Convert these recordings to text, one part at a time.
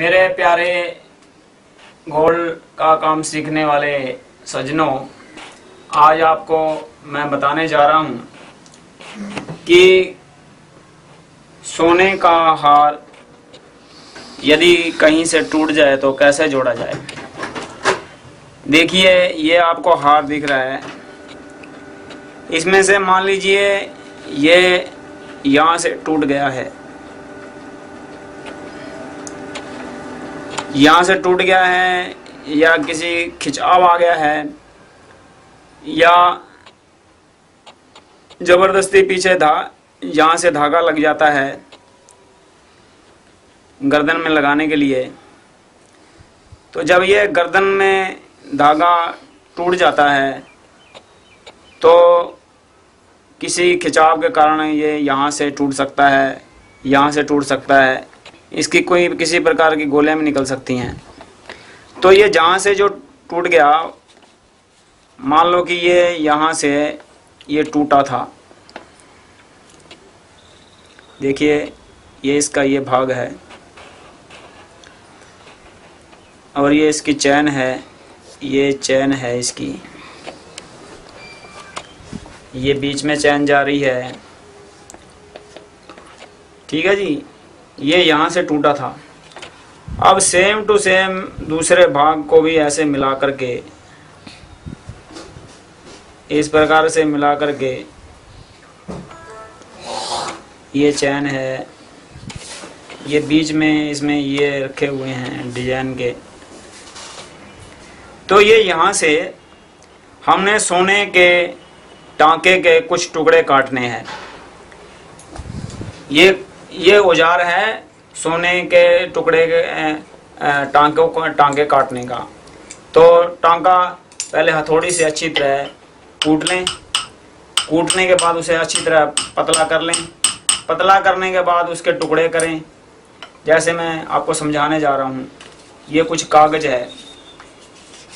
मेरे प्यारे गोल्ड का काम सीखने वाले सजनों, आज आपको मैं बताने जा रहा हूँ कि सोने का हार यदि कहीं से टूट जाए तो कैसे जोड़ा जाए? देखिए, ये आपको हार दिख रहा है। इसमें से मान लीजिए, ये यहाँ से टूट गया है। यहाँ से टूट गया है, या किसी खिंचाव आ गया है, या ज़बरदस्ती पीछे धा, यहाँ से धागा लग जाता है, गर्दन में लगाने के लिए तो जब ये गर्दन में धागा टूट जाता है तो किसी खिंचाव के कारण ये यहाँ से टूट सकता है, यहाँ से टूट सकता है इसकी कोई किसी प्रकार की गोलियाँ भी निकल सकती हैं। तो ये जहाँ से जो टूट गया, मान लो कि ये यहाँ से ये टूटा था। देखिए, ये इसका ये भाग है। और ये इसकी चैन है, ये चैन है इसकी। ये बीच में चैन जा रही है। ठीक है जी? ये यहाँ से टूटा था। अब सेम टू सेम दूसरे भाग को भी ऐसे मिला करके इस प्रकार से मिला करके ये चैन है। ये बीच में, इसमें ये रखे हुए हैं डिज़ाइन के। तो ये यहाँ से हमने सोने के, टांके के कुछ टुकड़े काटने हैं। ये ये औज़ार है सोने के टुकड़े के टांकों को टांके काटने का। तो टांका पहले हथौड़ी से अच्छी तरह कूट लें। कूटने के बाद उसे अच्छी तरह पतला कर लें। पतला करने के बाद उसके टुकड़े करें। जैसे मैं आपको समझाने जा रहा हूँ, ये कुछ कागज़ है।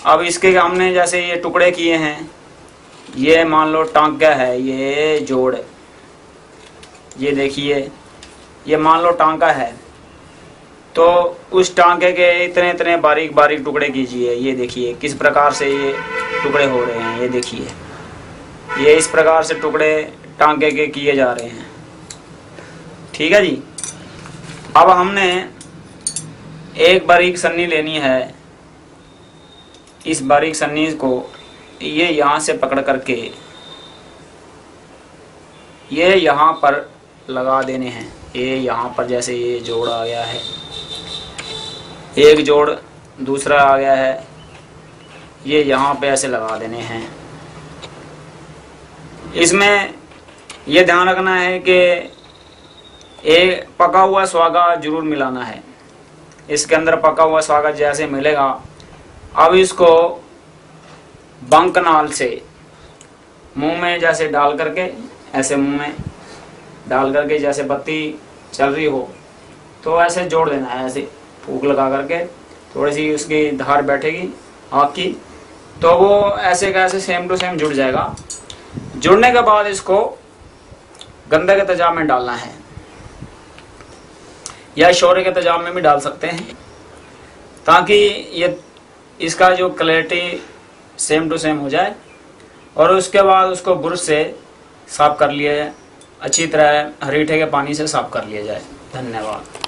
अब इसके हमने जैसे ये टुकड़े किए हैं, ये मान लो टांका है, ये जोड़। ये देखिए ये मान लो टांका है तो उस टांके के इतने इतने बारीक बारीक टुकड़े कीजिए। ये देखिए, किस प्रकार से ये टुकड़े हो रहे हैं, ये देखिए। ये इस प्रकार से टुकड़े टांके के किए जा रहे हैं। ठीक है जी? अब हमने एक बारीक सन्नी लेनी है। इस बारीक सन्नी को ये यहाँ से पकड़ करके, ये यहाँ पर लगा देने हैं। ये यहाँ पर जैसे ये जोड़ आ गया है। एक जोड़ दूसरा आ गया है। ये यहाँ पे ऐसे लगा देने हैं। इसमें ये ध्यान रखना है कि एक पका हुआ स्वागा ज़रूर मिलाना है। इसके अंदर पका हुआ स्वागा जैसे मिलेगा। अब इसको बंकनाल से मुँह में जैसे डाल करके, ऐसे मुँह में डाल करके जैसे बत्ती चल रही हो तो ऐसे जोड़ देना है, ऐसे फूक लगा करके। थोड़ी सी उसकी धार बैठेगी आँख की तो वो ऐसे का ऐसे सेम टू सेम जुड़ जाएगा। जुड़ने के बाद इसको गंदे के तेजाब में डालना है, या शौर्य के तेजाब में भी डाल सकते हैं, ताकि ये, इसका जो क्लैरिटी सेम टू सेम हो जाए, और उसके बाद उसको ब्रश से साफ़ कर लिया जाए। अच्छी तरह हरीठे के पानी से साफ़ कर लिया जाए। धन्यवाद।